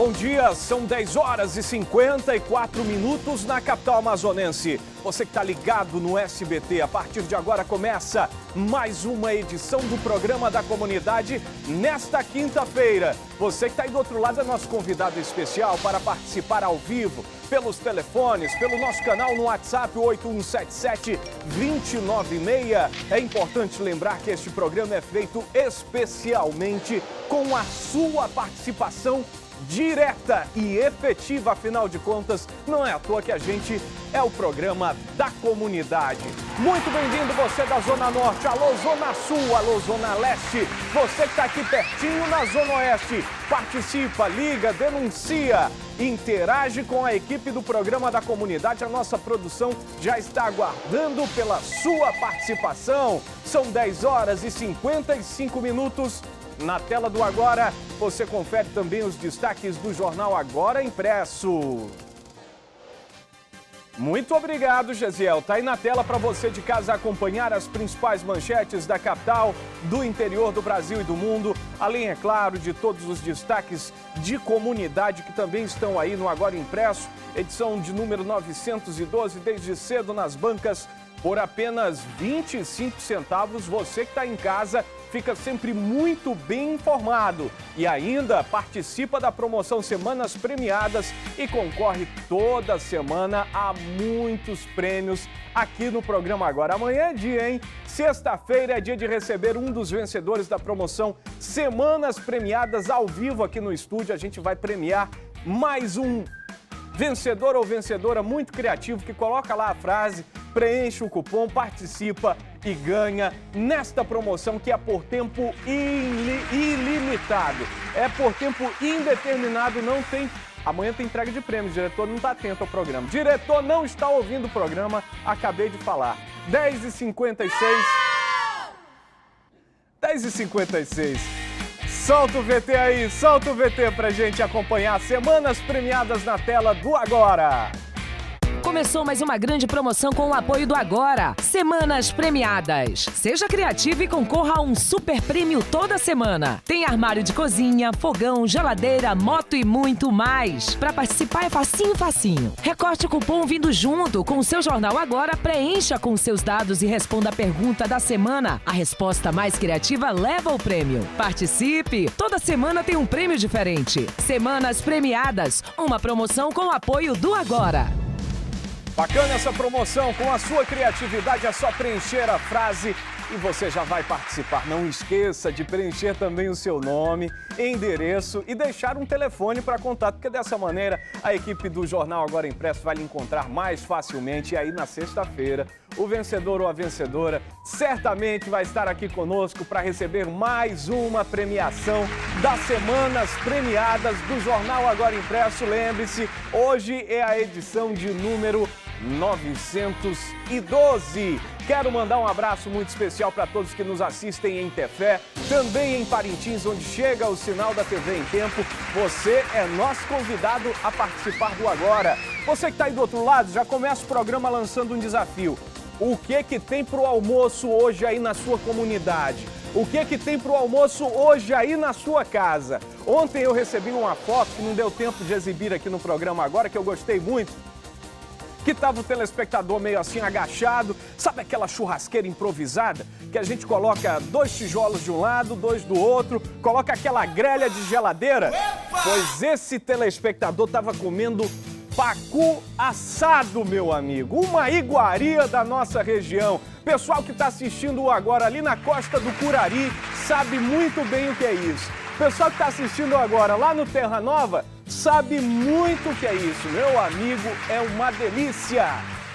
Bom dia. São 10 horas e 54 minutos na capital amazonense. Você que está ligado no SBT, a partir de agora começa mais uma edição do programa da comunidade nesta quinta-feira. Você que está aí do outro lado é nosso convidado especial para participar ao vivo pelos telefones, pelo nosso canal no WhatsApp 8177 296. É importante lembrar que este programa é feito especialmente com a sua participação direta e efetiva, afinal de contas, não é à toa que a gente é o programa da comunidade. Muito bem-vindo você da Zona Norte, alô Zona Sul, alô Zona Leste, você que está aqui pertinho na Zona Oeste, participa, liga, denuncia, interage com a equipe do programa da comunidade. A nossa produção já está aguardando pela sua participação. São 10 horas e 55 minutos. Na tela do Agora, você confere também os destaques do jornal Agora Impresso. Muito obrigado, Gesiel. Tá aí na tela para você de casa acompanhar as principais manchetes da capital, do interior do Brasil e do mundo, além, é claro, de todos os destaques de comunidade que também estão aí no Agora Impresso, edição de número 912, desde cedo nas bancas, por apenas 25 centavos. Você que está em casa fica sempre muito bem informado e ainda participa da promoção Semanas Premiadas e concorre toda semana a muitos prêmios aqui no programa agora. Amanhã é dia, hein? Sexta-feira é dia de receber um dos vencedores da promoção Semanas Premiadas ao vivo aqui no estúdio. A gente vai premiar mais um vencedor ou vencedora muito criativo que coloca lá a frase, preenche o cupom, participa e ganha nesta promoção que é por tempo ilimitado. É por tempo indeterminado, não tem. Amanhã tem entrega de prêmios, diretor não está atento ao programa. Diretor não está ouvindo o programa, acabei de falar. 10h56. 10h56. Solta o VT aí, solta o VT pra gente acompanhar semanas premiadas na tela do Agora. Começou mais uma grande promoção com o apoio do Agora. Semanas premiadas. Seja criativo e concorra a um super prêmio toda semana. Tem armário de cozinha, fogão, geladeira, moto e muito mais. Para participar é facinho, facinho. Recorte o cupom vindo junto com o seu jornal Agora, preencha com seus dados e responda a pergunta da semana. A resposta mais criativa leva o prêmio. Participe! Toda semana tem um prêmio diferente. Semanas premiadas. Uma promoção com o apoio do Agora. Bacana essa promoção, com a sua criatividade é só preencher a frase e você já vai participar. Não esqueça de preencher também o seu nome, endereço e deixar um telefone para contato, porque dessa maneira a equipe do Jornal Agora Impresso vai lhe encontrar mais facilmente. E aí na sexta-feira, o vencedor ou a vencedora certamente vai estar aqui conosco para receber mais uma premiação das semanas premiadas do Jornal Agora Impresso. Lembre-se, hoje é a edição de número 912. Quero mandar um abraço muito especial para todos que nos assistem em Tefé, também em Parintins, onde chega o sinal da TV em tempo. Você é nosso convidado a participar do Agora. Você que está aí do outro lado, já começa o programa lançando um desafio. O que que tem para o almoço hoje aí na sua comunidade? O que que tem para o almoço hoje aí na sua casa? Ontem eu recebi uma foto que não deu tempo de exibir aqui no programa agora, que eu gostei muito que tava o telespectador meio assim agachado. Sabe aquela churrasqueira improvisada que a gente coloca dois tijolos de um lado, dois do outro, coloca aquela grelha de geladeira? Pois esse telespectador tava comendo pacu assado, meu amigo. Uma iguaria da nossa região. Pessoal que está assistindo agora ali na costa do Curari sabe muito bem o que é isso. Pessoal que está assistindo agora lá no Terra Nova sabe muito o que é isso. Meu amigo, é uma delícia.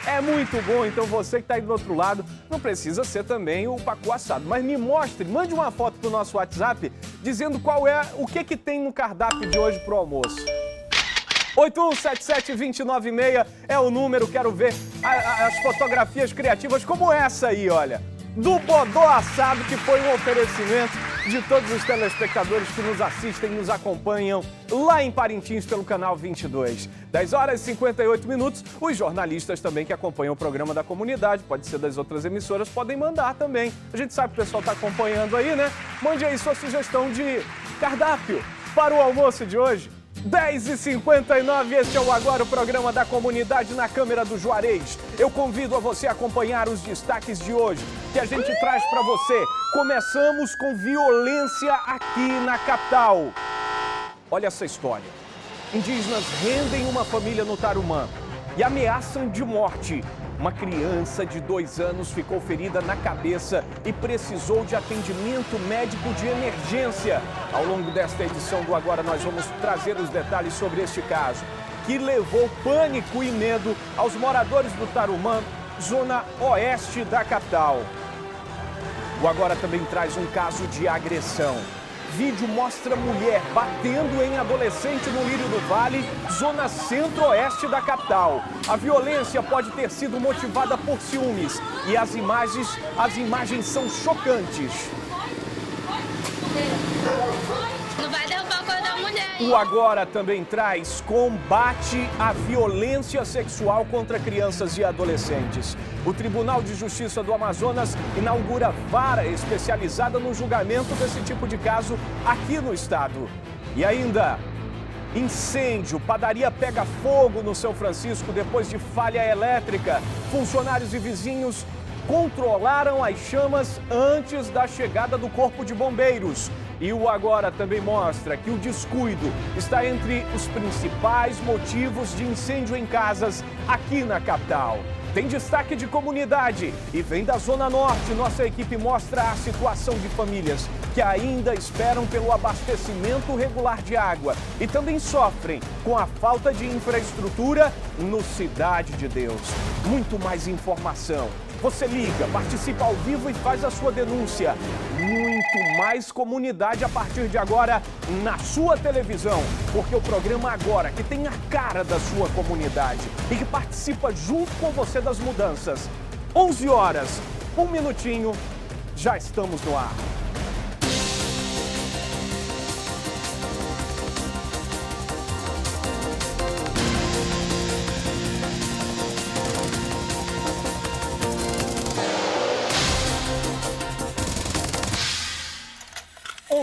É muito bom, então você que está aí do outro lado, não precisa ser também o pacu assado, mas me mostre, mande uma foto para o nosso WhatsApp dizendo qual é, o que que tem no cardápio de hoje para o almoço. 8177-296 é o número, quero ver as fotografias criativas como essa aí, olha. Do Bodó Assado, que foi um oferecimento de todos os telespectadores que nos assistem e nos acompanham lá em Parintins pelo canal 22. 10 horas e 58 minutos. Os jornalistas também que acompanham o programa da comunidade, pode ser das outras emissoras, podem mandar também. A gente sabe que o pessoal está acompanhando aí, né? Mande aí sua sugestão de cardápio para o almoço de hoje. 10h59, este é o Agora, o programa da comunidade na Câmara do Juarez. Eu convido a você a acompanhar os destaques de hoje, que a gente traz para você. Começamos com violência aqui na capital. Olha essa história. Indígenas rendem uma família no Tarumã e ameaçam de morte uma criança de dois anos ficou ferida na cabeça e precisou de atendimento médico de emergência. Ao longo desta edição do Agora, nós vamos trazer os detalhes sobre este caso, que levou pânico e medo aos moradores do Tarumã, zona oeste da capital. O Agora também traz um caso de agressão. Vídeo mostra mulher batendo em adolescente no Lírio do Vale, zona centro-oeste da capital. A violência pode ter sido motivada por ciúmes e as imagens, as imagens são chocantes. O Agora também traz combate à violência sexual contra crianças e adolescentes. O Tribunal de Justiça do Amazonas inaugura vara especializada no julgamento desse tipo de caso aqui no estado. E ainda, incêndio, padaria pega fogo no São Francisco depois de falha elétrica. Funcionários e vizinhos controlaram as chamas antes da chegada do Corpo de Bombeiros. E o Agora também mostra que o descuido está entre os principais motivos de incêndio em casas aqui na capital. Tem destaque de comunidade e vem da Zona Norte. Nossa equipe mostra a situação de famílias que ainda esperam pelo abastecimento regular de água e também sofrem com a falta de infraestrutura no Cidade de Deus. Muito mais informação você liga, participa ao vivo e faz a sua denúncia. Muito mais comunidade a partir de agora na sua televisão, porque o programa agora que tem a cara da sua comunidade e que participa junto com você das mudanças. 11 horas, um minutinho, já estamos no ar.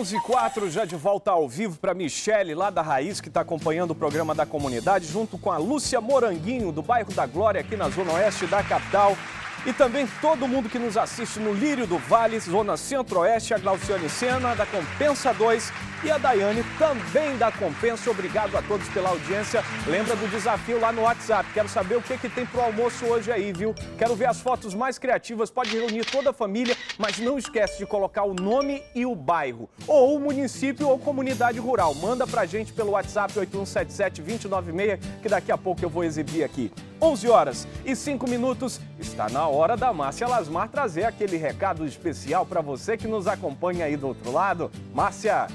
11 4 já de volta ao vivo para Michele, lá da Raiz, que está acompanhando o programa da comunidade, junto com a Lúcia Moranguinho, do bairro da Glória, aqui na zona oeste da capital. E também todo mundo que nos assiste no Lírio do Vale, Zona Centro-Oeste, a Glauciane Sena, da Compensa 2 e a Daiane também da Compensa. Obrigado a todos pela audiência. Lembra do desafio lá no WhatsApp. Quero saber o que, que tem pro almoço hoje aí, viu? Quero ver as fotos mais criativas. Pode reunir toda a família, mas não esquece de colocar o nome e o bairro. Ou o município ou comunidade rural. Manda pra gente pelo WhatsApp 8177-296, que daqui a pouco eu vou exibir aqui. 11 horas e 5 minutos. Está na hora da Márcia Lasmar trazer aquele recado especial para você que nos acompanha aí do outro lado. Márcia.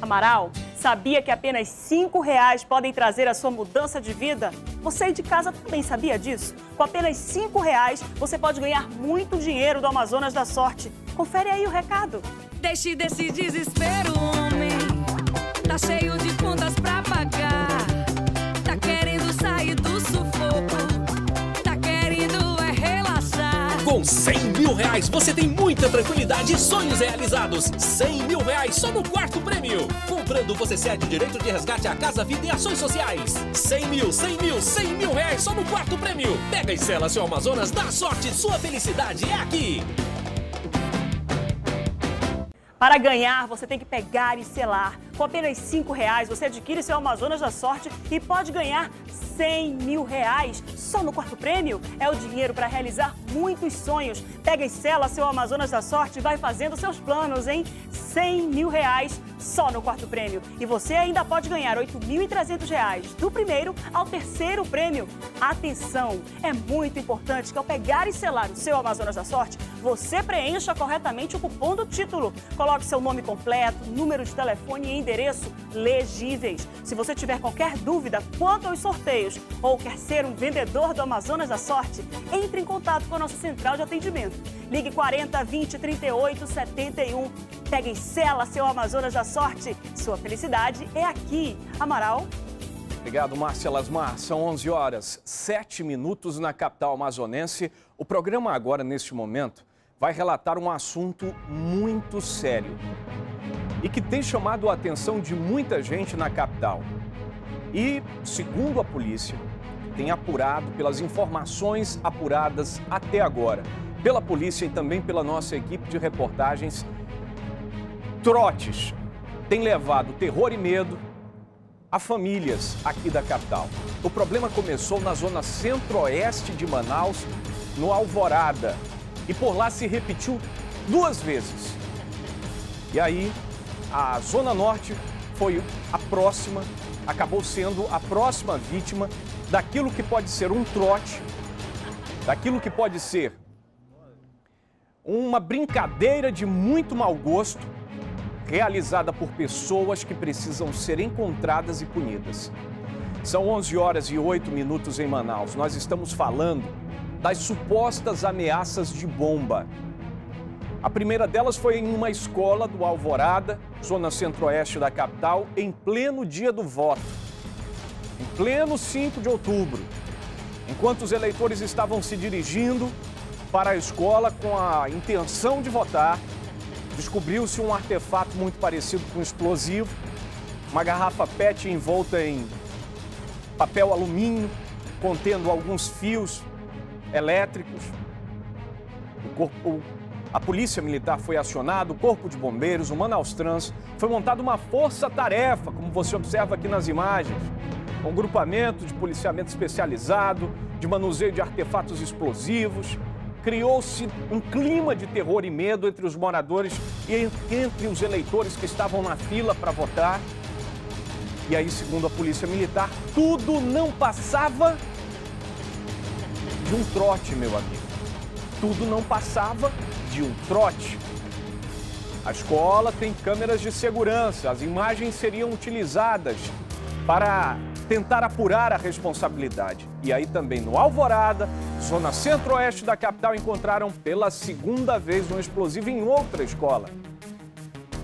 Amaral, sabia que apenas cinco reais podem trazer a sua mudança de vida? Você aí de casa também sabia disso? Com apenas cinco reais, você pode ganhar muito dinheiro do Amazonas da Sorte. Confere aí o recado. Deixe desse desespero, homem. Tá cheio de contas pra pagar. Com 100 mil reais você tem muita tranquilidade e sonhos realizados. 100 mil reais só no quarto prêmio. Comprando você cede direito de resgate à Casa Vida e Ações Sociais. 100 mil, 100 mil, 100 mil reais só no quarto prêmio. Pega e sela seu Amazonas, dá sorte, sua felicidade é aqui. Para ganhar, você tem que pegar e selar. Com apenas cinco reais, você adquire seu Amazonas da Sorte e pode ganhar 100 mil reais. Só no quarto prêmio é o dinheiro para realizar muitos sonhos. Pega e sela seu Amazonas da Sorte e vai fazendo seus planos, hein? 100 mil reais só no quarto prêmio. E você ainda pode ganhar 8.300 reais do primeiro ao terceiro prêmio. Atenção, é muito importante que ao pegar e selar o seu Amazonas da Sorte, você preencha corretamente o cupom do título. Coloque seu nome completo, número de telefone e endereço legíveis. Se você tiver qualquer dúvida quanto aos sorteios ou quer ser um vendedor do Amazonas da Sorte, entre em contato com a nossa central de atendimento. Ligue 40 20 38 71. Pegue e sela seu Amazonas da Sorte. Sua felicidade é aqui. Amaral. Obrigado, Márcia Lasmar. São 11 horas, 7 minutos na capital amazonense. O programa agora, neste momento, vai relatar um assunto muito sério. e que tem chamado a atenção de muita gente na capital. E, segundo a polícia, tem apurado pelas informações apuradas até agora, pela polícia e também pela nossa equipe de reportagens, trotes têm levado terror e medo a famílias aqui da capital. O problema começou na zona centro-oeste de Manaus, no Alvorada, e por lá se repetiu duas vezes. E aí, a Zona Norte foi a próxima, acabou sendo a próxima vítima daquilo que pode ser um trote, daquilo que pode ser uma brincadeira de muito mau gosto, realizada por pessoas que precisam ser encontradas e punidas. São 11 horas e 8 minutos em Manaus. Nós estamos falando das supostas ameaças de bomba. A primeira delas foi em uma escola do Alvorada, zona centro-oeste da capital, em pleno dia do voto, em pleno 5 de outubro. Enquanto os eleitores estavam se dirigindo para a escola com a intenção de votar, descobriu-se um artefato muito parecido com um explosivo, uma garrafa PET envolta em papel alumínio, contendo alguns fios elétricos. O corpo, a polícia militar foi acionada, o corpo de bombeiros, o Manaus Trans, foi montada uma força-tarefa, como você observa aqui nas imagens, um grupamento de policiamento especializado, de manuseio de artefatos explosivos. Criou-se um clima de terror e medo entre os moradores e entre os eleitores que estavam na fila para votar. E aí, segundo a Polícia Militar, tudo não passava de um trote, meu amigo. Tudo não passava de um trote. A escola tem câmeras de segurança, as imagens seriam utilizadas para tentar apurar a responsabilidade. E aí também no Alvorada, zona centro-oeste da capital, encontraram pela segunda vez um explosivo em outra escola.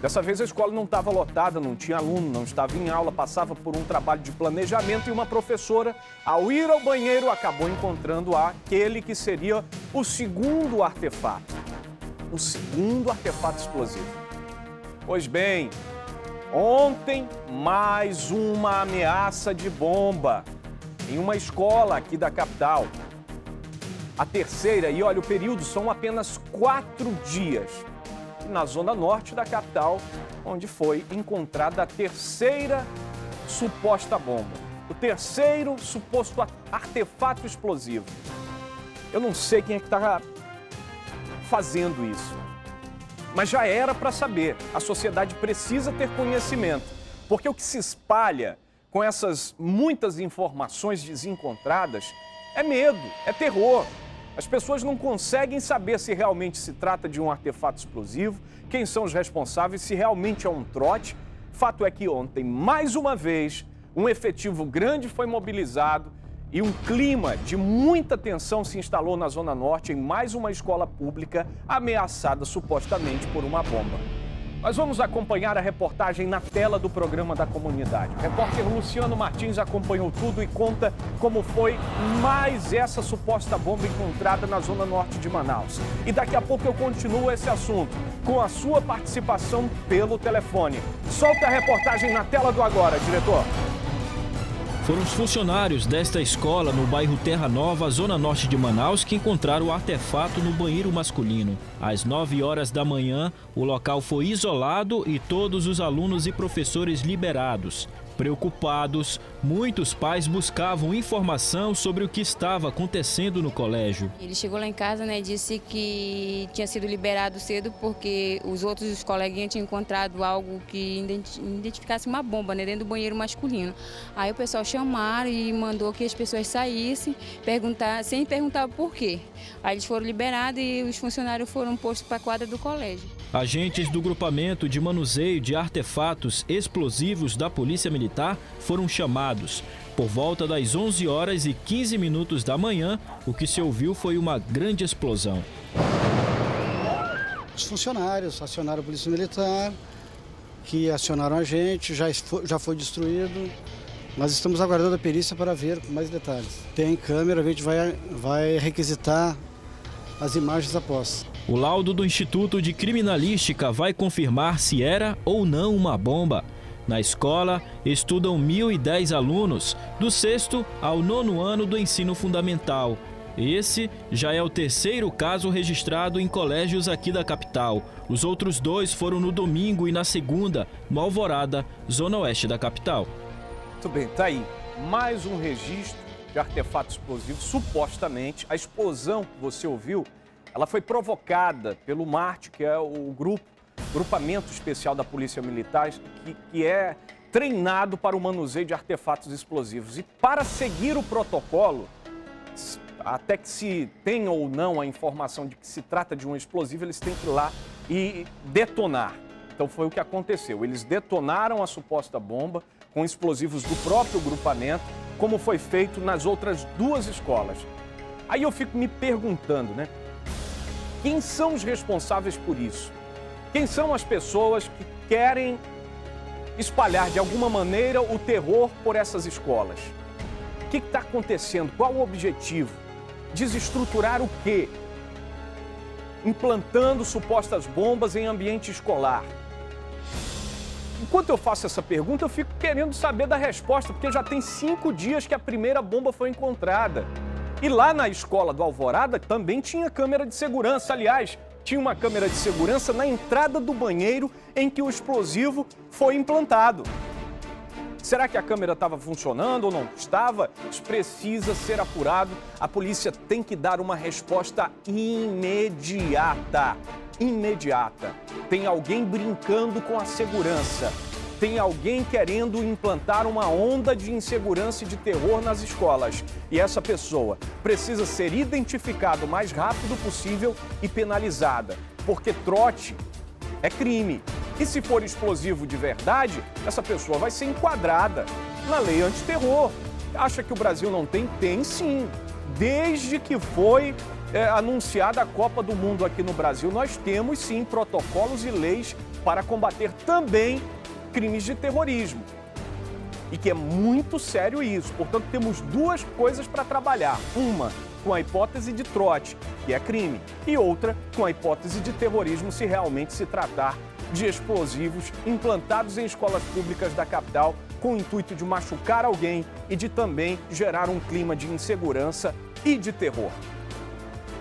Dessa vez a escola não estava lotada, não tinha aluno, não estava em aula, passava por um trabalho de planejamento e uma professora, ao ir ao banheiro, acabou encontrando aquele que seria o segundo artefato. O segundo artefato explosivo. Pois bem, ontem mais uma ameaça de bomba em uma escola aqui da capital. A terceira, e olha, o período são apenas quatro dias na zona norte da capital, onde foi encontrada a terceira suposta bomba. O terceiro suposto artefato explosivo. Eu não sei quem é que está fazendo isso, mas já era para saber. A sociedade precisa ter conhecimento, porque o que se espalha com essas muitas informações desencontradas é medo, é terror. As pessoas não conseguem saber se realmente se trata de um artefato explosivo, quem são os responsáveis, se realmente é um trote. Fato é que ontem, mais uma vez, um efetivo grande foi mobilizado e um clima de muita tensão se instalou na Zona Norte em mais uma escola pública ameaçada supostamente por uma bomba. Nós vamos acompanhar a reportagem na tela do programa da comunidade. O repórter Luciano Martins acompanhou tudo e conta como foi mais essa suposta bomba encontrada na zona norte de Manaus. E daqui a pouco eu continuo esse assunto com a sua participação pelo telefone. Solta a reportagem na tela do agora, diretor. Foram os funcionários desta escola no bairro Terra Nova, zona norte de Manaus, que encontraram o artefato no banheiro masculino. Às 9 horas da manhã, o local foi isolado e todos os alunos e professores liberados. Preocupados, muitos pais buscavam informação sobre o que estava acontecendo no colégio. Ele chegou lá em casa né, e disse que tinha sido liberado cedo porque os outros coleguinhas tinham encontrado algo que identificasse uma bomba né, dentro do banheiro masculino. Aí o pessoal chamaram e mandou que as pessoas saíssem perguntar, sem perguntar por quê. Aí eles foram liberados e os funcionários foram postos para a quadra do colégio. Agentes do grupamento de manuseio de artefatos explosivos da Polícia Militar foram chamados. Por volta das 11 horas e 15 minutos da manhã, o que se ouviu foi uma grande explosão. Os funcionários acionaram a Polícia Militar, que acionaram a gente, já foi, já foi destruído. Nós estamos aguardando a perícia para ver mais detalhes. Tem câmera, a gente vai, vai requisitar as imagens após. O laudo do Instituto de Criminalística vai confirmar se era ou não uma bomba. Na escola, estudam 1.010 alunos, do sexto ao nono ano do ensino fundamental. Esse já é o terceiro caso registrado em colégios aqui da capital. Os outros dois foram no domingo e na segunda, no Alvorada, zona oeste da capital. Muito bem, tá aí. Mais um registro de artefato explosivo, supostamente. A explosão que você ouviu, ela foi provocada pelo MART, que é o grupo, grupamento especial da Polícia Militar, que, que é treinado para o manuseio de artefatos explosivos. E para seguir o protocolo, até que se tenha ou não a informação de que se trata de um explosivo, eles têm que ir lá e detonar. Então foi o que aconteceu. Eles detonaram a suposta bomba com explosivos do próprio grupamento, como foi feito nas outras duas escolas. Aí eu fico me perguntando, né? Quem são os responsáveis por isso? Quem são as pessoas que querem espalhar de alguma maneira o terror por essas escolas? O que está acontecendo? Qual o objetivo? Desestruturar o quê? Implantando supostas bombas em ambiente escolar. Enquanto eu faço essa pergunta, eu fico querendo saber da resposta, porque já tem cinco dias que a primeira bomba foi encontrada. E lá na escola do Alvorada também tinha câmera de segurança. Aliás, tinha uma câmera de segurança na entrada do banheiro em que o explosivo foi implantado. Será que a câmera estava funcionando ou não estava? Isso precisa ser apurado. A polícia tem que dar uma resposta imediata. Imediata. Tem alguém brincando com a segurança. Tem alguém querendo implantar uma onda de insegurança e de terror nas escolas. E essa pessoa precisa ser identificada o mais rápido possível e penalizada. Porque trote é crime. E se for explosivo de verdade, essa pessoa vai ser enquadrada na lei antiterror. Acha que o Brasil não tem? Tem sim. Desde que foi é, anunciada a Copa do Mundo aqui no Brasil, nós temos sim protocolos e leis para combater também crimes de terrorismo. E que é muito sério isso. Portanto, temos duas coisas para trabalhar. Uma, com a hipótese de trote, que é crime, e outra, com a hipótese de terrorismo, se realmente se tratar de explosivos implantados em escolas públicas da capital com o intuito de machucar alguém e de também gerar um clima de insegurança e de terror.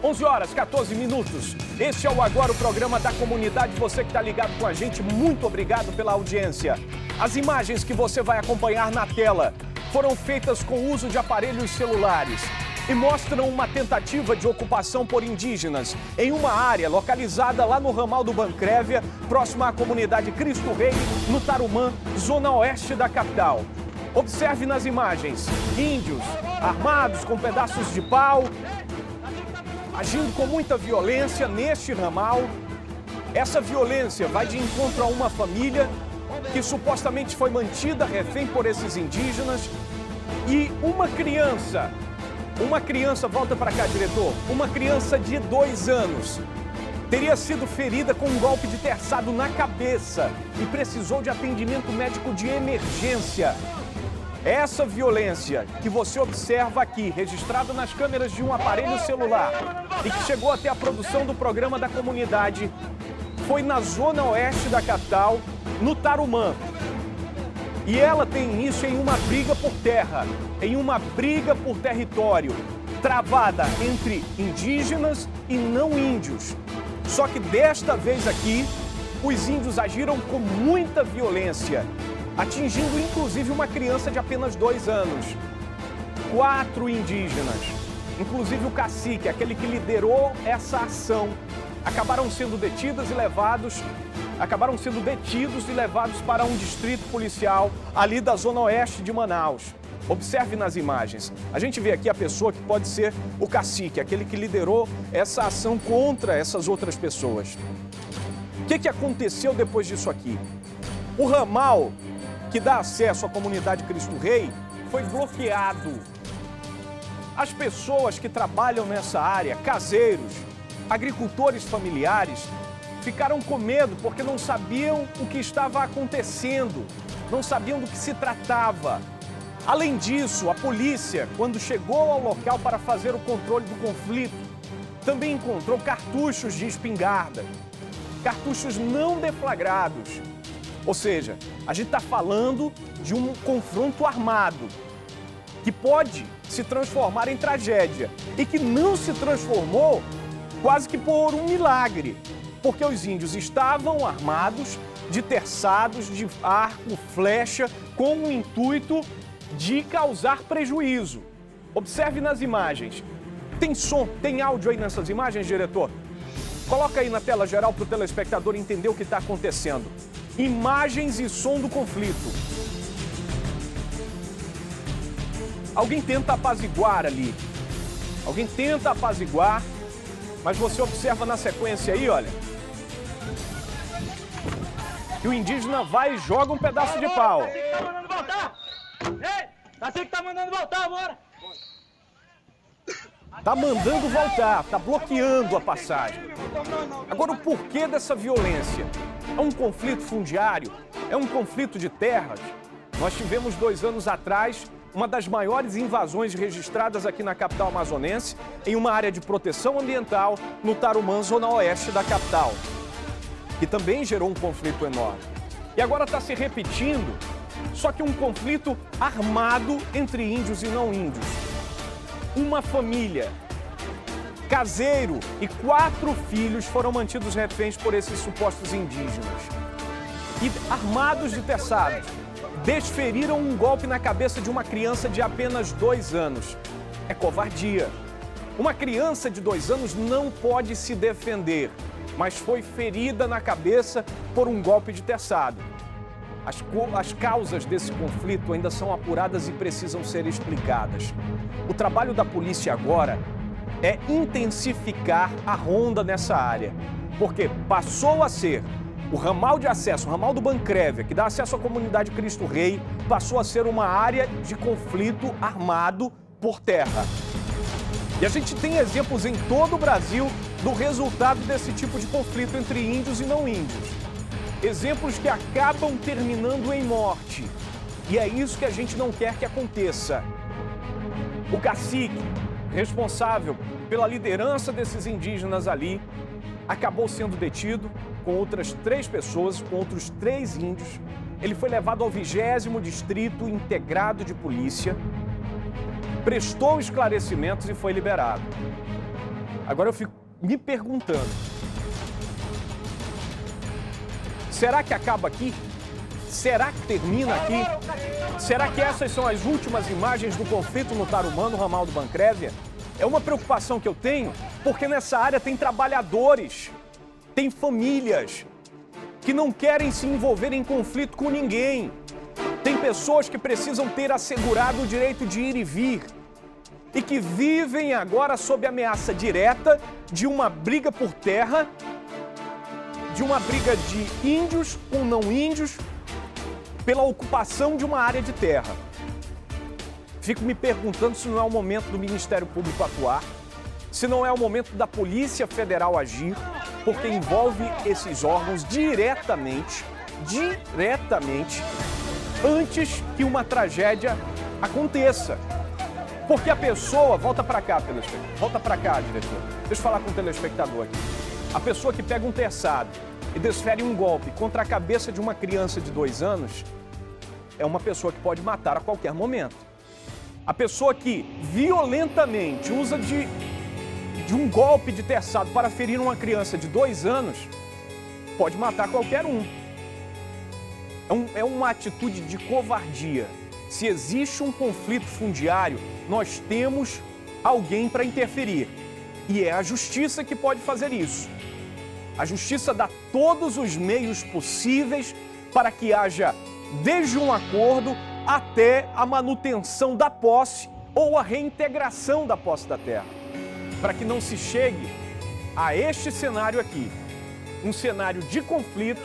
11 horas 14 minutos. Este é o Agora, o programa da comunidade. Você que está ligado com a gente, muito obrigado pela audiência. As imagens que você vai acompanhar na tela foram feitas com o uso de aparelhos celulares e mostram uma tentativa de ocupação por indígenas em uma área localizada lá no ramal do Bancrévia, próxima à comunidade Cristo Rei, no Tarumã, zona oeste da capital. Observe nas imagens índios armados com pedaços de pau, agindo com muita violência neste ramal. Essa violência vai de encontro a uma família que supostamente foi mantida refém por esses indígenas e uma criança uma criança, volta para cá, diretor, uma criança de dois anos teria sido ferida com um golpe de terçado na cabeça e precisou de atendimento médico de emergência. Essa violência que você observa aqui, registrada nas câmeras de um aparelho celular e que chegou até a produção do programa da comunidade, foi na zona oeste da capital, no Tarumã, e ela tem início em uma briga por terra, em uma briga por território, travada entre indígenas e não índios. Só que desta vez aqui, os índios agiram com muita violência, atingindo inclusive uma criança de apenas dois anos. Quatro indígenas, inclusive o cacique, aquele que liderou essa ação, acabaram sendo detidas e levados acabaram sendo detidos e levados para um distrito policial ali da zona oeste de Manaus. Observe nas imagens. A gente vê aqui a pessoa que pode ser o cacique, aquele que liderou essa ação contra essas outras pessoas. O que, que aconteceu depois disso aqui? O ramal que dá acesso à comunidade Cristo Rei foi bloqueado. As pessoas que trabalham nessa área, caseiros, agricultores familiares, ficaram com medo porque não sabiam o que estava acontecendo, não sabiam do que se tratava. Além disso, a polícia, quando chegou ao local para fazer o controle do conflito, também encontrou cartuchos de espingarda, cartuchos não deflagrados. Ou seja, a gente está falando de um confronto armado que pode se transformar em tragédia e que não se transformou quase que por um milagre, porque os índios estavam armados de terçados, de arco, flecha, com o intuito de causar prejuízo. Observe nas imagens. Tem som, tem áudio aí nessas imagens, diretor? Coloca aí na tela geral para o telespectador entender o que está acontecendo. Imagens e som do conflito. Alguém tenta apaziguar ali. Alguém tenta apaziguar, mas você observa na sequência aí, olha. Que o indígena vai e joga um pedaço de pau. Tá mandando voltar! Ei! Assim que tá mandando voltar, bora! Tá mandando voltar, tá bloqueando a passagem. Agora, o porquê dessa violência? É um conflito fundiário? É um conflito de terras? Nós tivemos dois anos atrás uma das maiores invasões registradas aqui na capital amazonense, em uma área de proteção ambiental no Tarumã, zona oeste da capital, que também gerou um conflito enorme. E agora está se repetindo, só que um conflito armado entre índios e não índios. Uma família, caseiro e quatro filhos foram mantidos reféns por esses supostos indígenas. E armados de teçados, desferiram um golpe na cabeça de uma criança de apenas dois anos. É covardia. Uma criança de dois anos não pode se defender, mas foi ferida na cabeça por um golpe de teçado. As, as, causas desse conflito ainda são apuradas e precisam ser explicadas. O trabalho da polícia agora é intensificar a ronda nessa área, porque passou a ser o ramal de acesso, o ramal do Bancrévia, que dá acesso à comunidade Cristo Rei, passou a ser uma área de conflito armado por terra. E a gente tem exemplos em todo o Brasil do resultado desse tipo de conflito entre índios e não índios. Exemplos que acabam terminando em morte. E é isso que a gente não quer que aconteça. O cacique, responsável pela liderança desses indígenas ali, acabou sendo detido com outras três pessoas, com outros três índios. Ele foi levado ao 20 Distrito Integrado de Polícia, prestou esclarecimentos e foi liberado. Agora eu fico me perguntando: será que acaba aqui? Será que termina aqui? Será que essas são as últimas imagens do conflito no Tarumã, ramal do Bancrévia? É uma preocupação que eu tenho, porque nessa área tem trabalhadores, tem famílias que não querem se envolver em conflito com ninguém. Tem pessoas que precisam ter assegurado o direito de ir e vir e que vivem agora sob ameaça direta de uma briga por terra, de uma briga de índios com não índios, pela ocupação de uma área de terra. Fico me perguntando se não é o momento do Ministério Público atuar, se não é o momento da Polícia Federal agir, porque envolve esses órgãos diretamente, diretamente, antes que uma tragédia aconteça. Porque a pessoa, volta para cá, telespectador, volta para cá, diretor. Deixa eu falar com o telespectador aqui. A pessoa que pega um terçado e desfere um golpe contra a cabeça de uma criança de dois anos é uma pessoa que pode matar a qualquer momento. A pessoa que violentamente usa de, de um golpe de terçado para ferir uma criança de dois anos pode matar qualquer um. É, um, é uma atitude de covardia. Se existe um conflito fundiário, nós temos alguém para interferir. E é a justiça que pode fazer isso. A justiça dá todos os meios possíveis para que haja desde um acordo até a manutenção da posse ou a reintegração da posse da terra, para que não se chegue a este cenário aqui, um cenário de conflito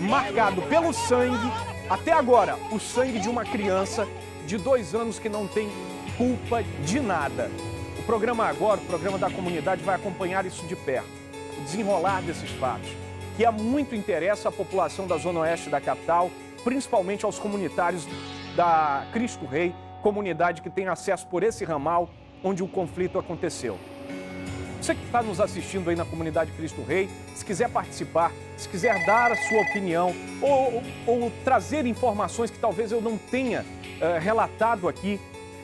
marcado pelo sangue, até agora, o sangue de uma criança de dois anos que não tem culpa de nada. O programa agora, o programa da comunidade, vai acompanhar isso de perto, desenrolar desses fatos, que há muito interessa à população da zona oeste da capital, principalmente aos comunitários da Cristo Rei, comunidade que tem acesso por esse ramal onde o conflito aconteceu. Você que está nos assistindo aí na comunidade Cristo Rei, se quiser participar, se quiser dar a sua opinião ou, ou, ou trazer informações que talvez eu não tenha uh, relatado aqui,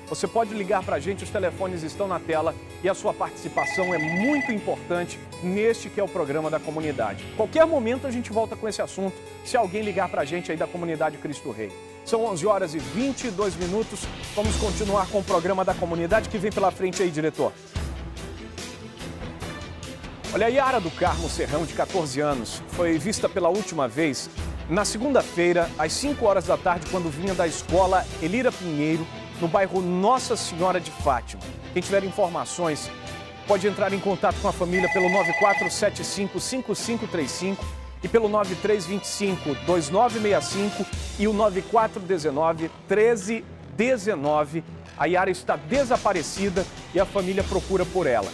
você pode ligar para a gente, os telefones estão na tela e a sua participação é muito importante neste que é o programa da comunidade. Qualquer momento a gente volta com esse assunto, se alguém ligar para a gente aí da comunidade Cristo Rei. São 11 horas e 22 minutos. Vamos continuar com o programa da comunidade que vem pela frente aí, diretor. Olha, a Yara do Carmo Serrão, de 14 anos, foi vista pela última vez na segunda-feira, às 5 horas da tarde, quando vinha da escola Elira Pinheiro, no bairro Nossa Senhora de Fátima. Quem tiver informações pode entrar em contato com a família pelo 9475-5535 e pelo 9325-2965 e o 9419-1319. A Yara está desaparecida e a família procura por ela.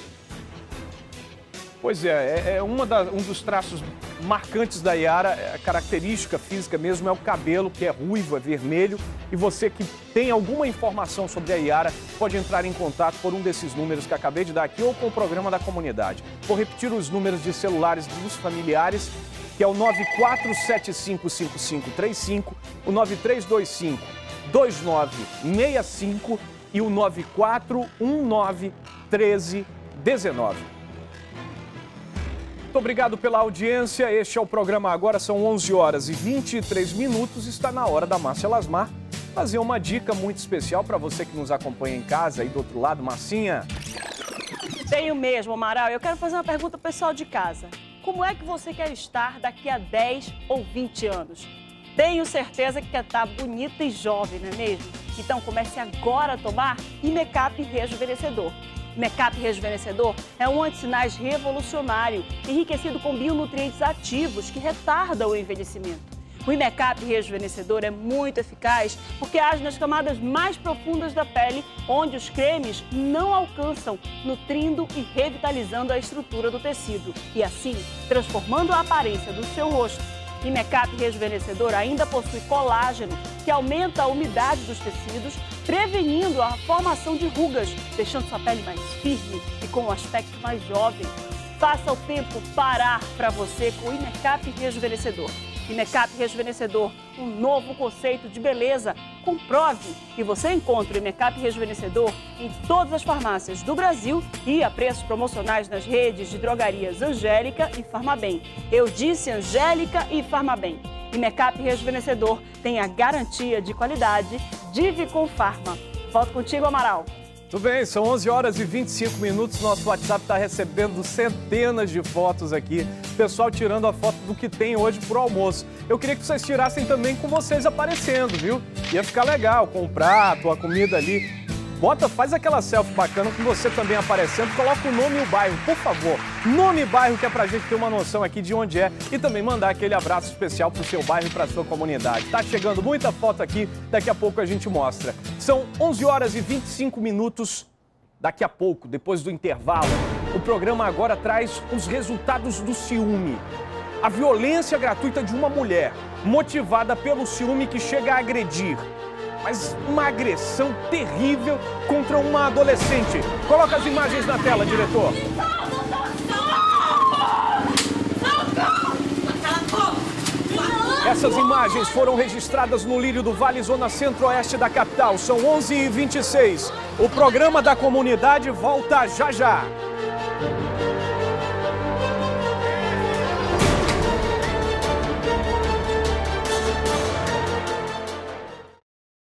Pois é, é, é uma da, um dos traços marcantes da Yara, é a característica física mesmo é o cabelo, que é ruivo, é vermelho. E você que tem alguma informação sobre a Yara, pode entrar em contato por um desses números que acabei de dar aqui ou com o programa da comunidade. Vou repetir os números de celulares dos familiares, que é o 94755535, o 9325 2965 e o 9419 1319. Muito obrigado pela audiência. Este é o programa agora, são 11 horas e 23 minutos. Está na hora da Márcia Lasmar fazer uma dica muito especial para você que nos acompanha em casa aí do outro lado, Marcinha. Tenho mesmo, Amaral. Eu quero fazer uma pergunta pessoal de casa. Como é que você quer estar daqui a 10 ou 20 anos? Tenho certeza que quer estar bonita e jovem, não é mesmo? Então comece agora a tomar Imecap Rejuvenescedor. Mecap Rejuvenescedor é um antissinais revolucionário, enriquecido com bionutrientes ativos que retardam o envelhecimento. O Imecap Rejuvenescedor é muito eficaz porque age nas camadas mais profundas da pele, onde os cremes não alcançam, nutrindo e revitalizando a estrutura do tecido e assim transformando a aparência do seu rosto e Mecap Rejuvenescedor ainda possui colágeno, que aumenta a umidade dos tecidos, prevenindo a formação de rugas, deixando sua pele mais firme e com um aspecto mais jovem. Faça o tempo parar para você com o Imecap Rejuvenescedor. Imecap Rejuvenescedor, um novo conceito de beleza. Comprove que você encontra o Imecap Rejuvenescedor em todas as farmácias do Brasil e a preços promocionais nas redes de drogarias Angélica e Farmabem. Eu disse Angélica e Farmabem. Imecap Rejuvenescedor tem a garantia de qualidade Divicon Farma. Volto contigo, Amaral. Tudo bem, são 11 horas e 25 minutos. Nosso WhatsApp está recebendo centenas de fotos aqui. Pessoal tirando a foto do que tem hoje pro almoço. Eu queria que vocês tirassem também com vocês aparecendo, viu? Ia ficar legal, com o prato, a comida ali. Bota, faz aquela selfie bacana com você também aparecendo, coloca o nome e o bairro, por favor. Nome e bairro que é pra gente ter uma noção aqui de onde é e também mandar aquele abraço especial pro seu bairro e pra sua comunidade. Tá chegando muita foto aqui, daqui a pouco a gente mostra. São 11 horas e 25 minutos. Daqui a pouco, depois do intervalo, o programa agora traz os resultados do ciúme. A violência gratuita de uma mulher, motivada pelo ciúme que chega a agredir mas uma agressão terrível contra uma adolescente. Coloca as imagens na tela, diretor. Essas imagens foram registradas no Lírio do Vale, zona centro-oeste da capital. São 11h26. O programa da comunidade volta já já.